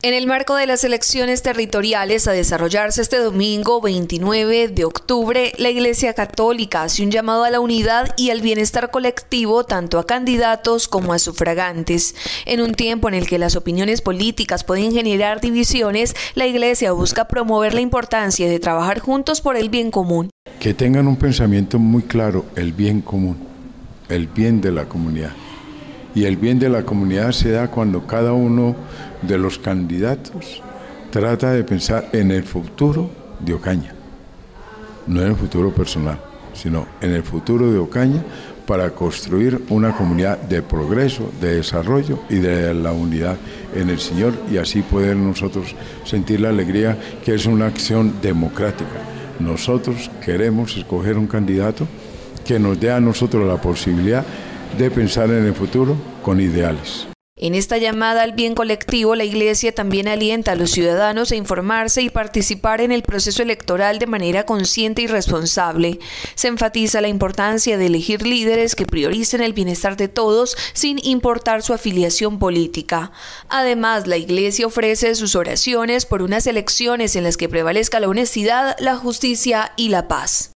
En el marco de las elecciones territoriales a desarrollarse este domingo 29 de octubre, la Iglesia Católica hace un llamado a la unidad y al bienestar colectivo tanto a candidatos como a sufragantes. En un tiempo en el que las opiniones políticas pueden generar divisiones, la Iglesia busca promover la importancia de trabajar juntos por el bien común. Que tengan un pensamiento muy claro, el bien común, el bien de la comunidad. Y el bien de la comunidad se da cuando cada uno de los candidatos trata de pensar en el futuro de Ocaña, no en el futuro personal, sino en el futuro de Ocaña para construir una comunidad de progreso, de desarrollo y de la unidad en el Señor y así poder nosotros sentir la alegría que es una acción democrática. Nosotros queremos escoger un candidato que nos dé a nosotros la posibilidad de pensar en el futuro con ideales. En esta llamada al bien colectivo, la Iglesia también alienta a los ciudadanos a informarse y participar en el proceso electoral de manera consciente y responsable. Se enfatiza la importancia de elegir líderes que prioricen el bienestar de todos sin importar su afiliación política. Además, la Iglesia ofrece sus oraciones por unas elecciones en las que prevalezca la honestidad, la justicia y la paz.